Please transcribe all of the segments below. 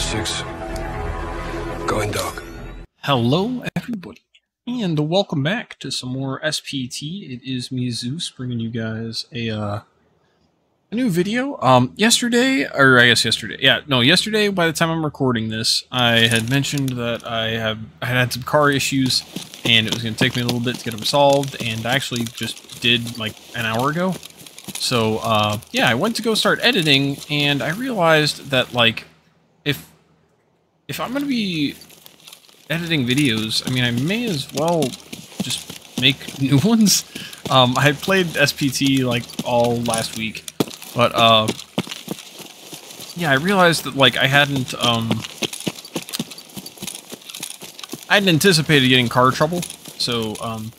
6. Going dark. Hello, everybody, and welcome back to some more SPT. It is me, Zeus, bringing you guys a uh, a new video. Um, yesterday, or I guess yesterday, yeah, no, yesterday. By the time I'm recording this, I had mentioned that I have I had had some car issues, and it was going to take me a little bit to get them solved. And I actually just did like an hour ago. So uh, yeah, I went to go start editing, and I realized that like if if I'm going to be editing videos, I mean, I may as well just make new ones. Um, I played SPT like all last week, but uh, yeah, I realized that like I hadn't um, I hadn't anticipated getting car trouble, so um,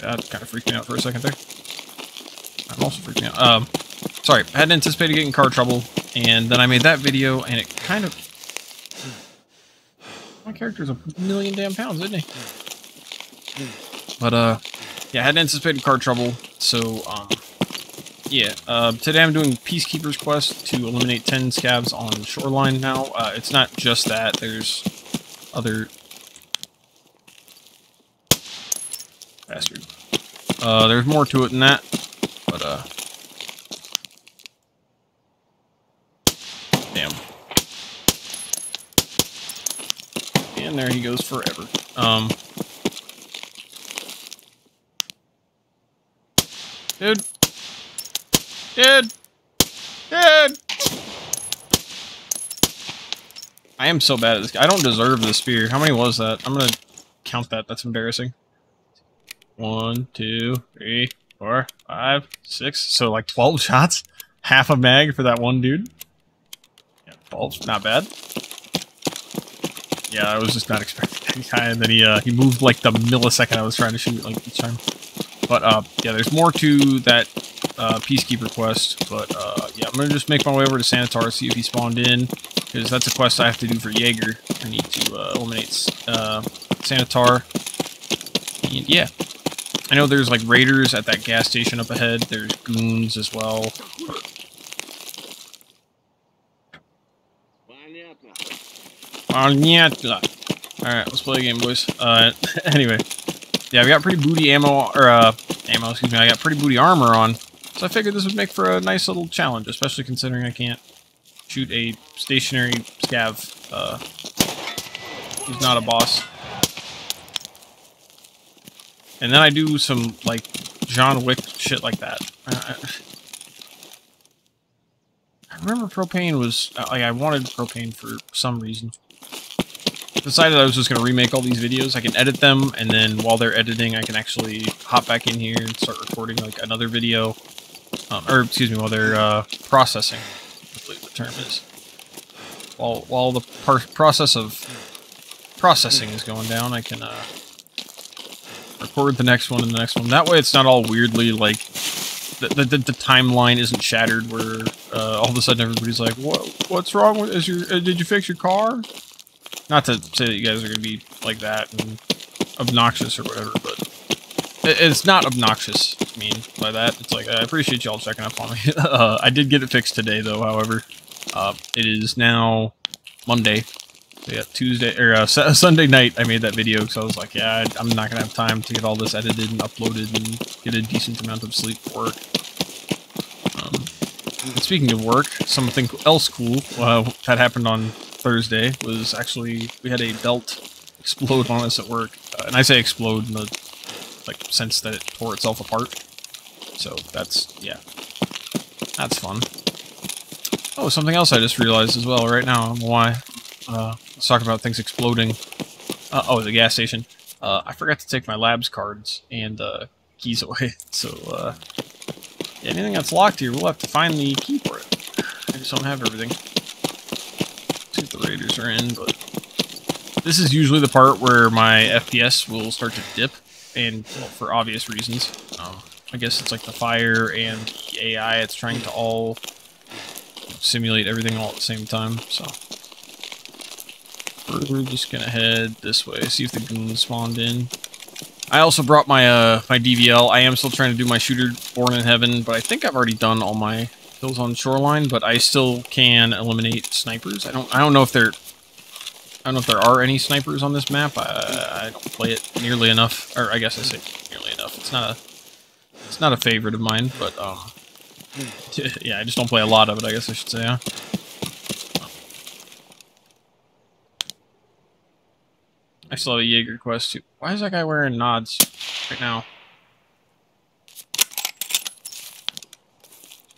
that kind of freaked me out for a second there. I'm also freaking out. Um, sorry, I hadn't anticipated getting car trouble, and then I made that video, and it kind of my character's a million damn pounds, isn't he? But, uh, yeah, I hadn't anticipated car trouble, so, um, yeah, uh, today I'm doing Peacekeeper's Quest to eliminate 10 scavs on Shoreline now. Uh, it's not just that, there's other... Bastard. Uh, there's more to it than that, but, uh... Damn. And there he goes forever. Um... Dude. Dude. Dude. I am so bad at this. I don't deserve the spear. How many was that? I'm gonna count that. That's embarrassing. One, two, three, four, five, six. So like 12 shots? Half a mag for that one dude? Yeah, 12. Not bad. Yeah, I was just not expecting that guy, and then he uh, he moved like the millisecond I was trying to shoot like each time. But uh, yeah, there's more to that uh, Peacekeeper quest. But uh, yeah, I'm gonna just make my way over to Sanitar, to see if he spawned in, because that's a quest I have to do for Jaeger. I need to uh, eliminate uh, Sanitar. And yeah, I know there's like raiders at that gas station up ahead. There's goons as well. Alright, let's play a game, boys. Uh, anyway. Yeah, we got pretty booty ammo, or, uh, ammo, excuse me, I got pretty booty armor on. So I figured this would make for a nice little challenge, especially considering I can't shoot a stationary scav, uh, who's not a boss. And then I do some, like, John Wick shit like that. Uh, I remember propane was, uh, like, I wanted propane for some reason decided I was just going to remake all these videos. I can edit them, and then while they're editing, I can actually hop back in here and start recording like another video. Um, or, excuse me, while they're uh, processing, I believe the term is. While, while the process of processing is going down, I can uh, record the next one and the next one. That way it's not all weirdly, like, the, the, the timeline isn't shattered where uh, all of a sudden everybody's like, what, what's wrong with, is your, uh, did you fix your car? Not to say that you guys are going to be like that and obnoxious or whatever, but it's not obnoxious, I mean, by that. It's like, I appreciate y'all checking up on me. uh, I did get it fixed today, though, however. Uh, it is now Monday. Yeah, Tuesday, or uh, Sunday night, I made that video, because I was like, yeah, I'm not going to have time to get all this edited and uploaded and get a decent amount of sleep for work. Um, speaking of work, something else cool uh, that happened on Thursday was actually we had a belt explode on us at work, uh, and I say explode in the like sense that it tore itself apart. So that's yeah, that's fun. Oh, something else I just realized as well right now. Why? Uh, let's talk about things exploding. Uh, oh, the gas station. Uh, I forgot to take my labs cards and uh, keys away. So uh, yeah, anything that's locked here, we'll have to find the key for it. I just don't have everything are in, but this is usually the part where my FPS will start to dip, and well, for obvious reasons. Um, I guess it's like the fire and the AI, it's trying to all simulate everything all at the same time, so. We're just gonna head this way, see if the goons spawned in. I also brought my uh my DVL. I am still trying to do my shooter Born in Heaven, but I think I've already done all my kills on shoreline, but I still can eliminate snipers. I don't I don't know if there I don't know if there are any snipers on this map. I, I don't play it nearly enough, or I guess I say nearly enough. It's not a it's not a favorite of mine, but um, yeah, I just don't play a lot of it. I guess I should say. I still have a Jaeger quest too. Why is that guy wearing nods right now?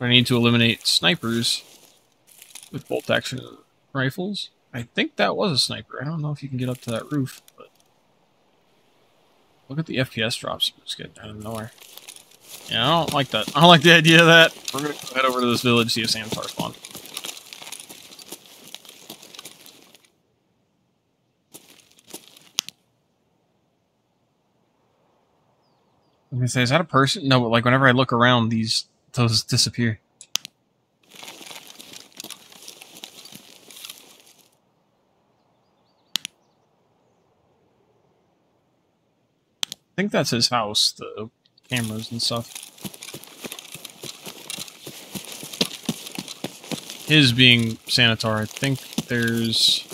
I need to eliminate snipers with bolt action rifles. I think that was a sniper. I don't know if you can get up to that roof, but look at the FPS drops. Just getting out of nowhere. Yeah, I don't like that. I don't like the idea of that. We're gonna head over to this village, see if Sanitar spawn. I was gonna say, is that a person? No, but like whenever I look around, these those disappear. I think that's his house, the cameras and stuff. His being Sanitar, I think there's...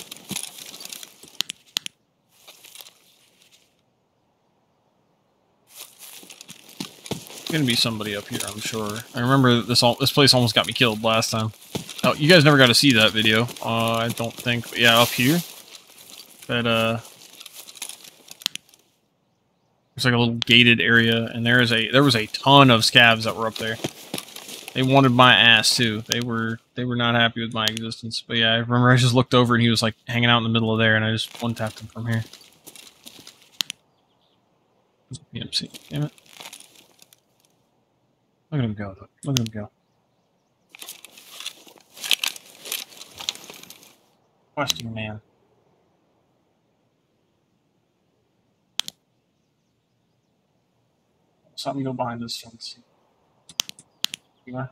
gonna be somebody up here, I'm sure. I remember this all this place almost got me killed last time. Oh, you guys never got to see that video. Uh, I don't think. But yeah, up here. That uh it's like a little gated area, and there is a there was a ton of scavs that were up there. They wanted my ass too. They were they were not happy with my existence. But yeah, I remember I just looked over and he was like hanging out in the middle of there, and I just one tapped him from here. PMC, damn it! Look at him go! Look at him go! Question man. Something go behind this fence. Yeah.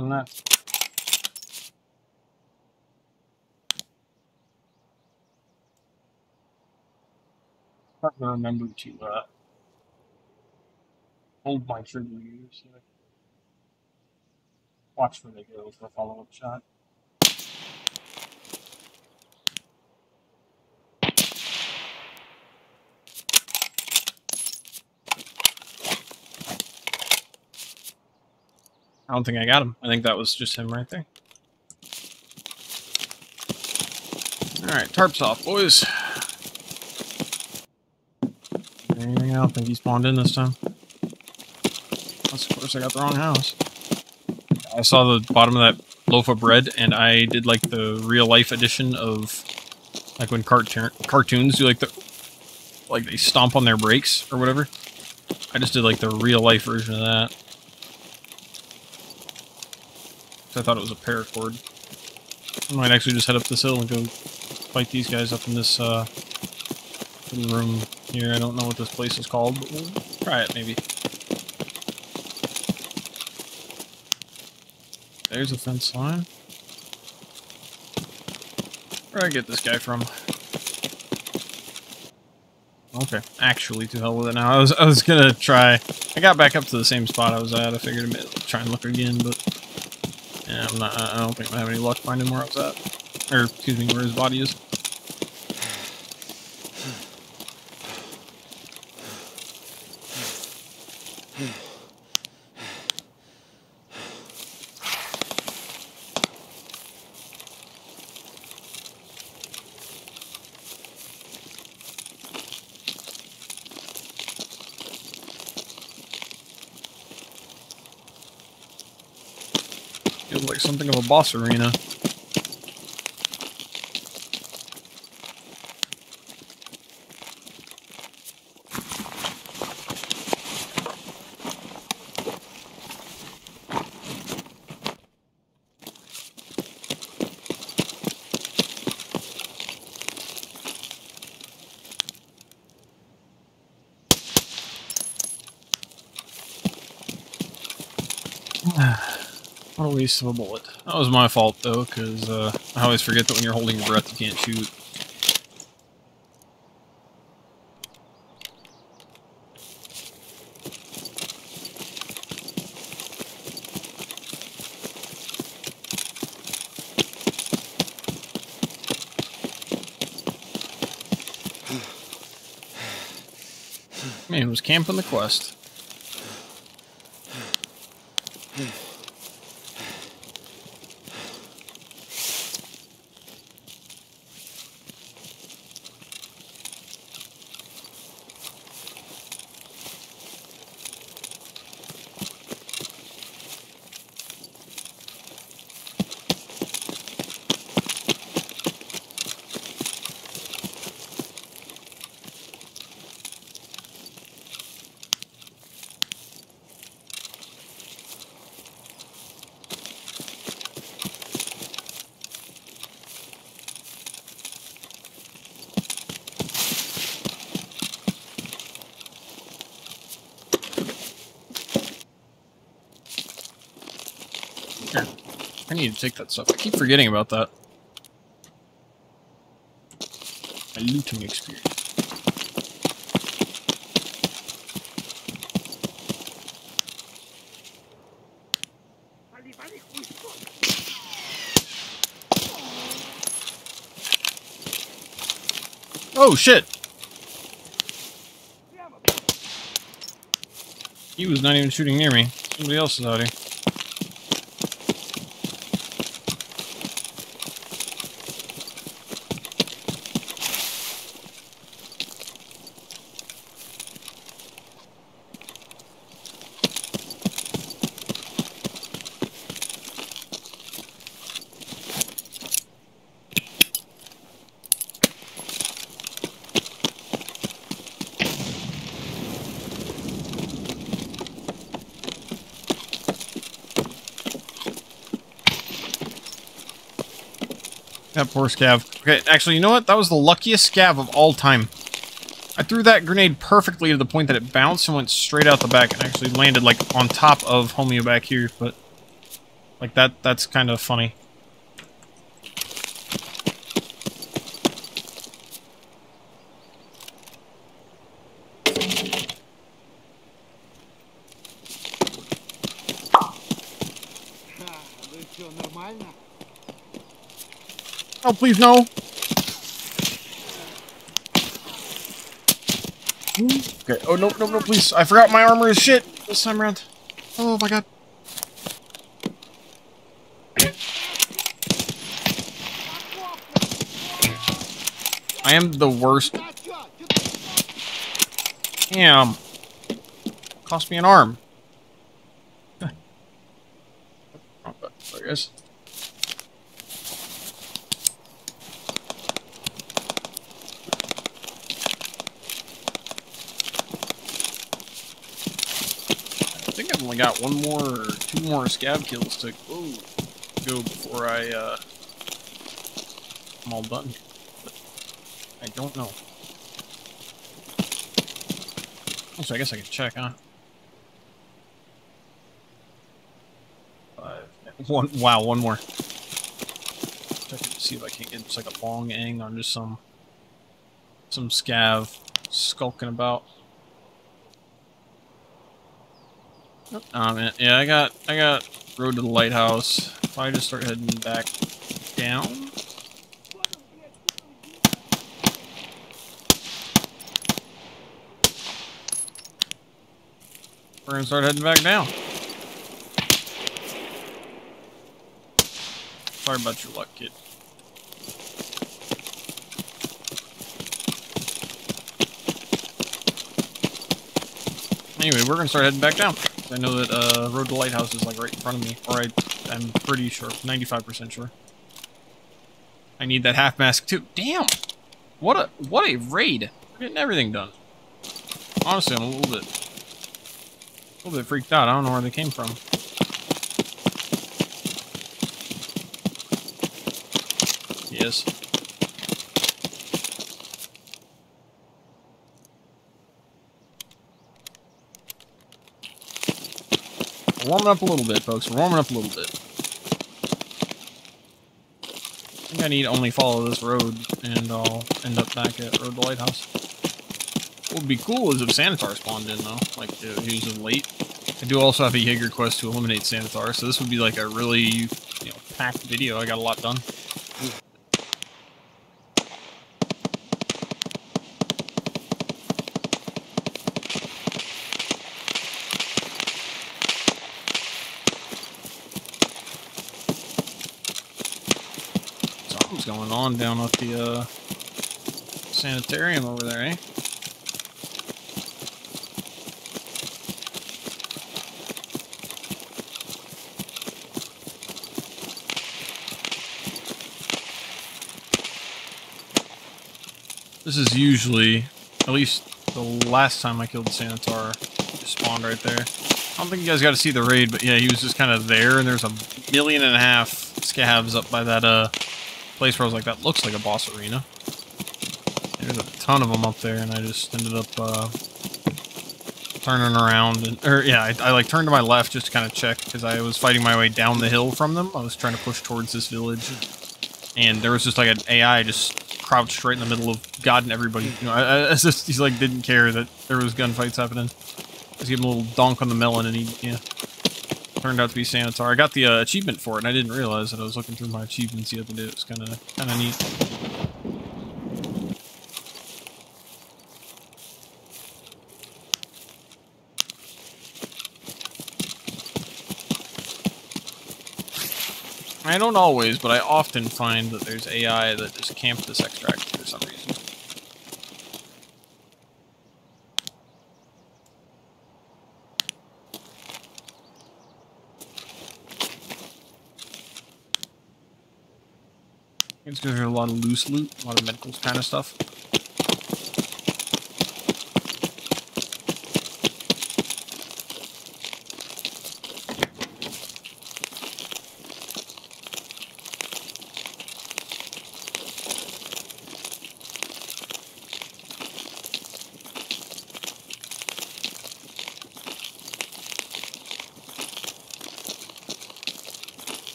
That. have to remember to uh, hold my trigger so watch where they go for a follow-up shot. I don't think I got him. I think that was just him right there. Alright, tarps off, boys. I don't think he spawned in this time. Of course, I got the wrong house. I saw the bottom of that loaf of bread, and I did like the real life edition of like when cartoon cartoons do like the like they stomp on their brakes or whatever. I just did like the real life version of that. I thought it was a paracord. I might actually just head up this hill and go fight these guys up in this uh, room here. I don't know what this place is called, but we'll try it maybe. There's a fence line. Where'd I get this guy from? Okay, actually, to hell with it now. I was I was gonna try. I got back up to the same spot I was at. I figured I'd try and look again, but yeah, I'm not. I don't think I have any luck finding where I was at, or excuse me, where his body is. Sounds like something of a boss arena. Ah waste of a bullet. That was my fault, though, because uh, I always forget that when you're holding your breath, you can't shoot. Man, was camping the quest. Here. I need to take that stuff. I keep forgetting about that. My looting experience. Oh shit! He was not even shooting near me. Somebody else is out here. That poor scav. Okay, actually, you know what? That was the luckiest scav of all time. I threw that grenade perfectly to the point that it bounced and went straight out the back and actually landed, like, on top of Homeo back here, but... Like, that, that's kind of funny. Oh, please, no. Okay. Oh, no, no, no, please. I forgot my armor is shit this time around. Oh, my God. I am the worst. Damn. Cost me an arm. I guess. Only got one more or two more scav kills to whoa, go before I, uh, I'm all done. But I don't know. Also, I guess I can check, huh? Five. One. Wow, one more. Check to see if I can get just like a long ang on just some some scav skulking about. Um, yeah, I got I got road to the lighthouse. If I just start heading back down. We're gonna start heading back down. Sorry about your luck, kid. Anyway, we're gonna start heading back down. I know that uh, Road to Lighthouse is like right in front of me, or I, I'm pretty sure, 95% sure. I need that half mask too. Damn! What a what a raid! We're getting everything done. Honestly, I'm a little bit, a little bit freaked out. I don't know where they came from. Yes. Warming up a little bit, folks. We're warming up a little bit. I think I need to only follow this road, and I'll end up back at Road to Lighthouse. What would be cool is if Sanitar spawned in, though. Like, uh, he was late. I do also have a Jaeger quest to eliminate Sanitar, so this would be like a really, you know, packed video. I got a lot done. Something's going on down at the uh, sanitarium over there, eh? This is usually, at least the last time I killed Sanitar, spawned right there. I don't think you guys got to see the raid, but yeah, he was just kind of there, and there's a million and a half scavs up by that uh place where I was like, that looks like a boss arena. There's a ton of them up there, and I just ended up uh, turning around, and or yeah, I, I like turned to my left just to kind of check because I was fighting my way down the hill from them. I was trying to push towards this village, and there was just like an AI just crouched right in the middle of God and everybody. You know, I, I just he's like didn't care that there was gunfights happening. Just give him a little donk on the melon, and he yeah turned out to be Sanitar. I got the uh, achievement for it, and I didn't realize that I was looking through my achievements the other day. It was kind of kind of neat. I don't always, but I often find that there's AI that just camp this extract for some reason. Because there's a lot of loose loot, a lot of medical kind of stuff.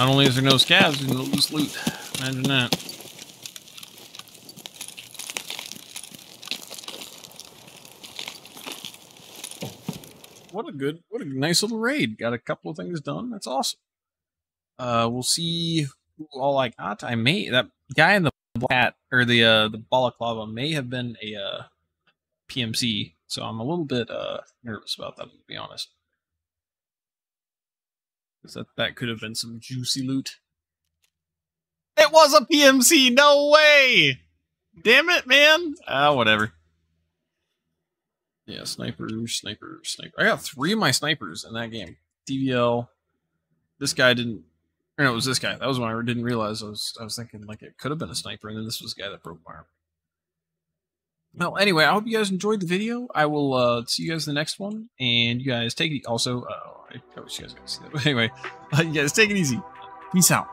Not only is there no there's no loose loot. Imagine that. What a good, what a nice little raid. Got a couple of things done. That's awesome. Uh, we'll see who all I got. I may that guy in the hat or the uh the balaclava may have been a uh PMC, so I'm a little bit uh nervous about that to be honest. That, that could have been some juicy loot. It was a PMC! No way! Damn it, man! Ah, whatever. Yeah, sniper, sniper, sniper. I got three of my snipers in that game. DVL. This guy didn't. No, it was this guy. That was when I didn't realize I was. I was thinking like it could have been a sniper, and then this was the guy that broke my arm. Well, anyway, I hope you guys enjoyed the video. I will uh, see you guys in the next one, and you guys take it. Also, uh, I wish you guys could see that. But anyway, uh, you guys take it easy. Peace out.